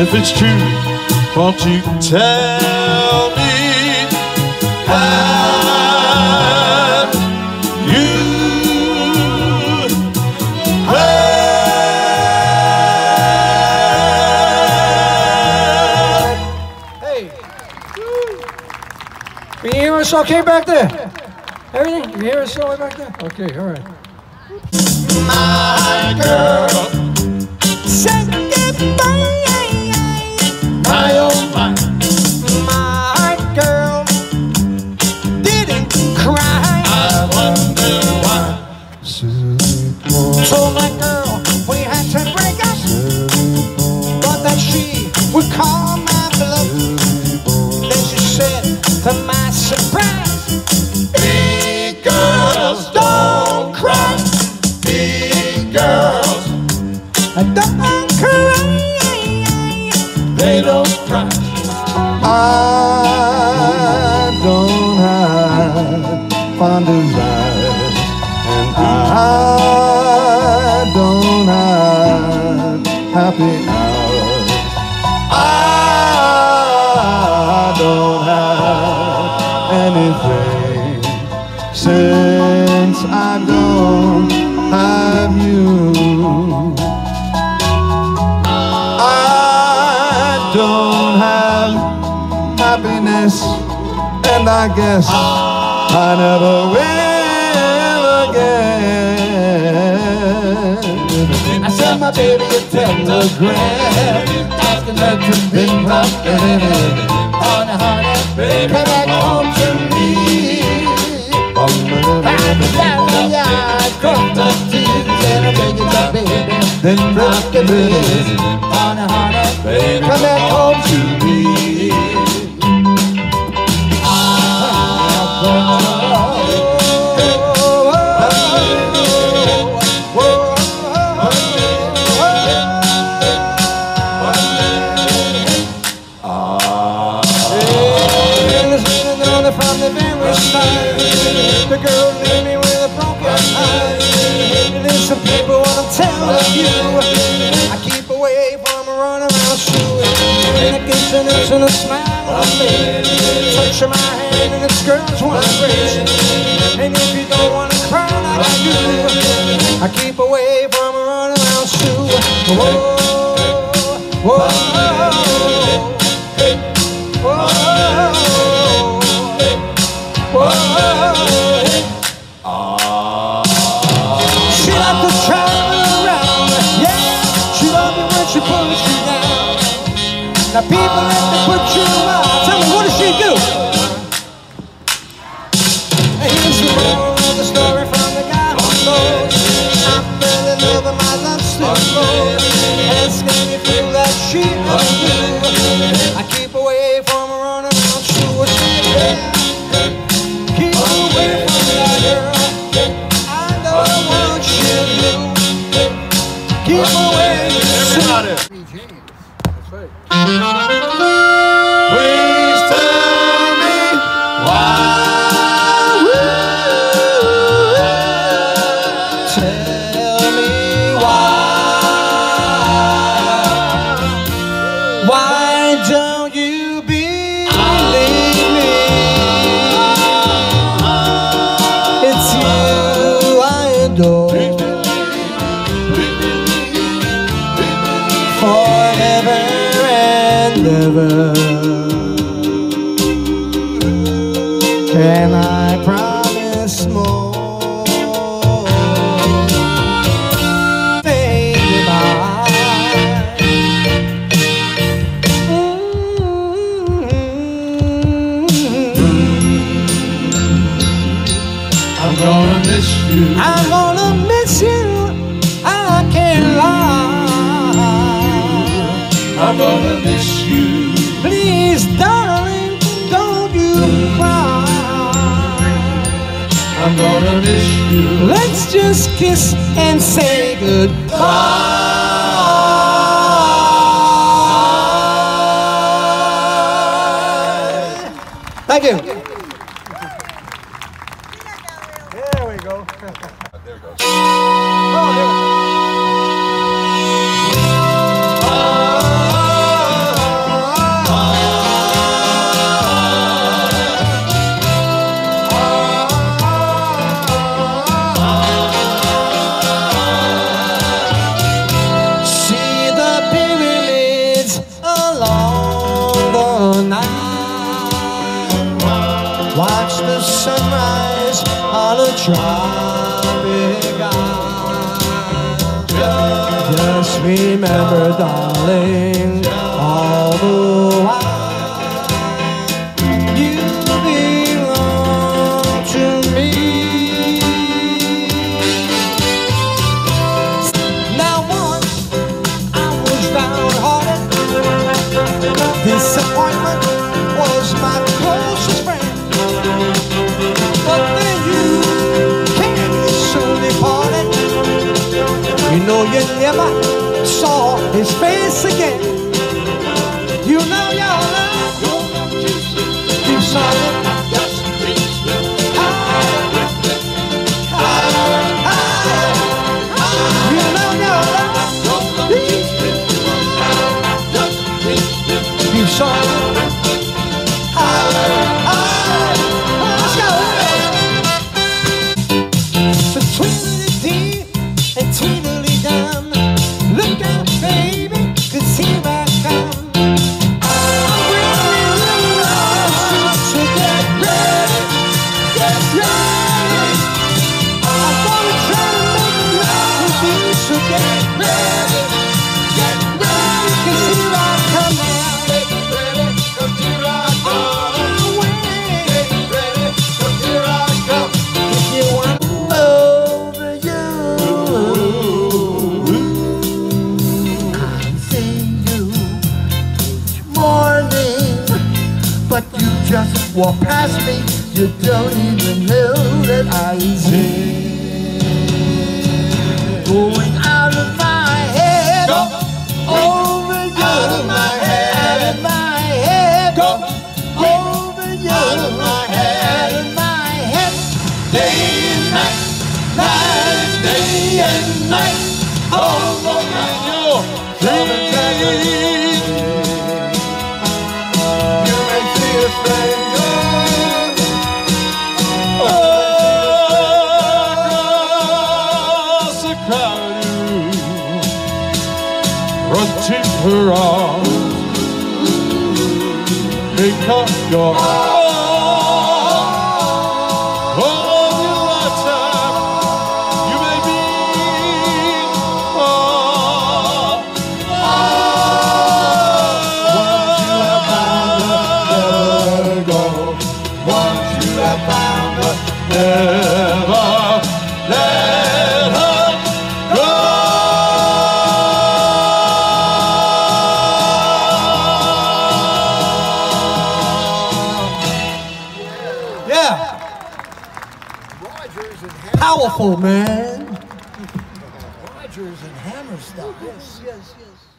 If it's true, won't you tell me have you heard? Hey. Can you hear us okay back there? Everything? Can You hear us all back there? Okay, all right. My girl, Say goodbye. I don't have fond desires, and I don't have happy hours. I don't have anything since I don't have you. And I guess I never will again. I sent my baby a telegram asking her to pick up and honey, honey, come back home to me. Happy eyes, cross the tears, and I beg you, my baby, then rock and roll. Honey, honey, baby, come back home to me. Smile on me Touch my hand and it's girls wanna embrace And if you don't wanna cry like do I keep away from a run around Whoa, whoa, whoa, Now people like to put you out. Tell me, what does she do? The story from the guy who knows. I fell in my love still feel that she Please Can I promise more? Baby, I'm gonna miss you. I'm gonna miss you. I can't lie. I'm gonna miss you. I'm gonna miss you. Let's just kiss and say goodbye. Thank you. There we go. tropic. Just remember, darling, all the You never saw his face again. You know your love. You know your love keeps solid. Walk past me. You don't even know that I see. Going out of my head, over you, Out of my head. out of my head, Go. over you, Out of my head. out of my head. Day and night, night, day and night. Oh, To her arms. Pick up your Oh, Powerful, man. Rogers and Hammer stuff. Yes, yes, yes.